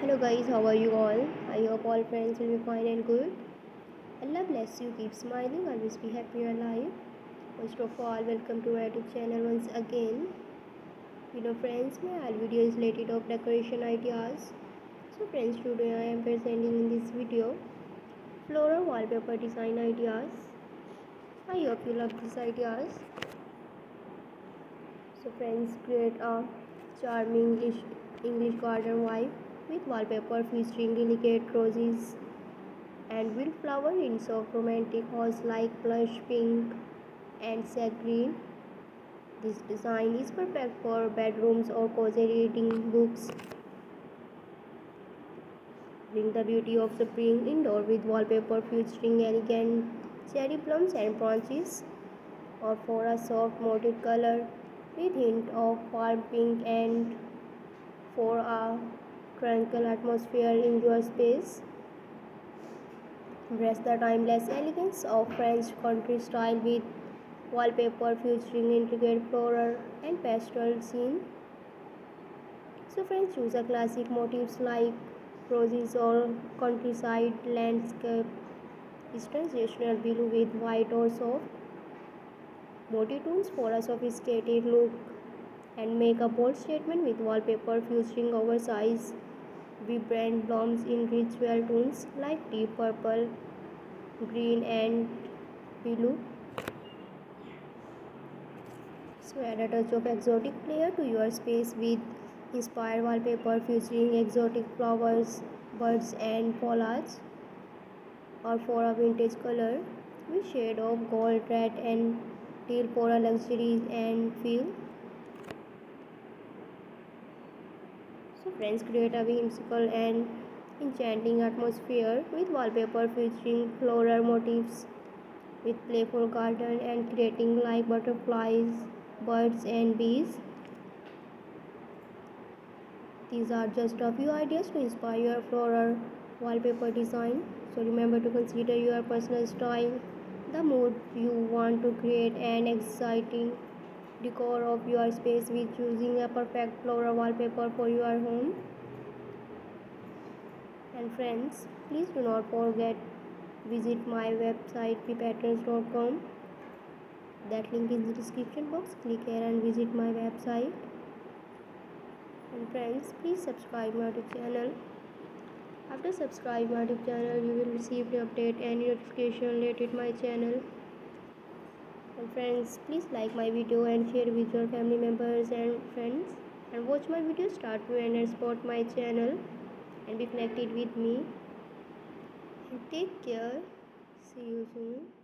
Hello guys, how are you all? I hope all friends will be fine and good. Allah bless you, keep smiling, always be happy and alive. First of all, welcome to my YouTube channel once again. You know friends, my all video is related of decoration ideas. So friends, today I am presenting in this video floral wallpaper design ideas. I hope you love these ideas. So friends, create a charming English, English garden vibe with wallpaper featuring delicate roses and wildflower in soft romantic hues like blush pink and green. This design is perfect for bedrooms or cozy reading books. Bring the beauty of spring indoor with wallpaper featuring elegant cherry plums and branches or for a soft muted color with hint of warm pink and for a tranquil atmosphere in your space. Embrace the timeless elegance of French country style with wallpaper featuring intricate floral and pastel scene. So friends choose a classic motifs like roses or countryside landscape is transitional blue with white or soft. Motif tones for a sophisticated look and make a bold statement with wallpaper featuring oversized vibrant blooms in rich well tones like deep purple, green and blue. So add a touch of exotic flair to your space with inspired wallpaper featuring exotic flowers, birds and foliage or for a vintage color with shade of gold, red and teal for a luxury and feel. So friends create a whimsical and enchanting atmosphere with wallpaper featuring floral motifs with playful garden and creating like butterflies, birds and bees. These are just a few ideas to inspire your floral wallpaper design. So remember to consider your personal style, the mood you want to create and exciting decor of your space with choosing a perfect floral wallpaper for your home. And friends please do not forget visit my website bepatterns.com that link is in the description box. Click here and visit my website. And friends please subscribe my youtube channel. After subscribe my youtube channel you will receive the update and notification related my channel and friends please like my video and share with your family members and friends. And watch my video start to end and support my channel and be connected with me. And take care. See you soon